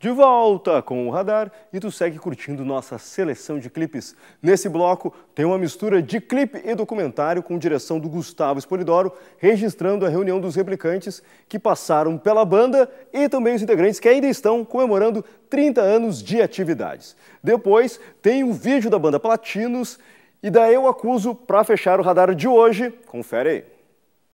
De volta com o Radar e tu segue curtindo nossa seleção de clipes. Nesse bloco tem uma mistura de clipe e documentário com direção do Gustavo Espolidoro, registrando a reunião dos replicantes que passaram pela banda e também os integrantes que ainda estão comemorando 30 anos de atividades. Depois tem o vídeo da banda Platinos e da Eu Acuso para fechar o Radar de hoje. Confere aí.